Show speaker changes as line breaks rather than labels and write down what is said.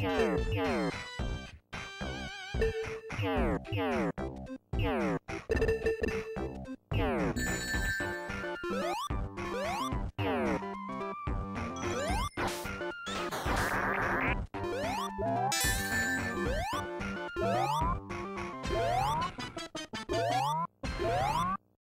Yeah.